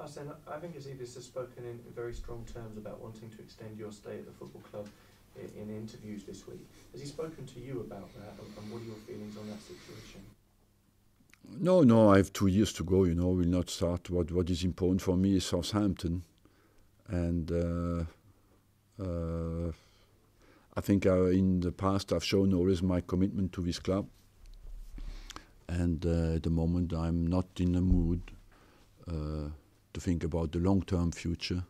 Arsene, Ivan Gazidis has spoken in very strong terms about wanting to extend your stay at the football club in, in interviews this week. Has he spoken to you about that, and, and what are your feelings on that situation? No, no, I have two years to go. You know, we'll not start. What what is important for me is Southampton, and uh, uh, I think uh, in the past I've shown always my commitment to this club. And uh, at the moment I'm not in the mood uh, to think about the long-term future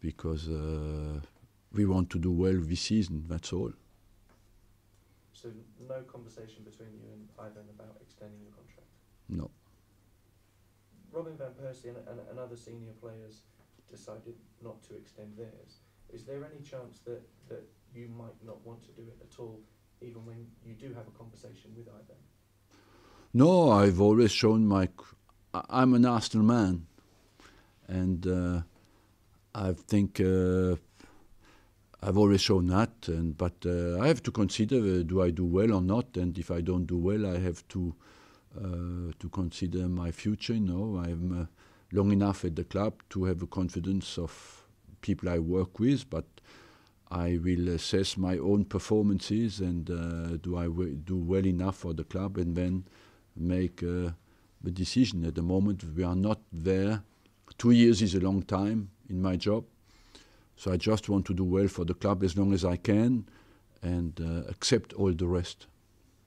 because uh, we want to do well this season. That's all. So no conversation between you and Ivan about extending your contract. No. Robin van Persie and, and, and other senior players decided not to extend theirs. Is there any chance that, that you might not want to do it at all, even when you do have a conversation with Ivan? No, I've always shown my. I'm an Arsenal man, and uh, I think uh, I've always shown that. And but uh, I have to consider: uh, do I do well or not? And if I don't do well, I have to uh, to consider my future. You know, I'm uh, long enough at the club to have a confidence of people I work with, but I will assess my own performances and do I do well enough for the club, and then make the decision. At the moment, we are not there. Two years is a long time in my job, so I just want to do well for the club as long as I can, and uh, accept all the rest.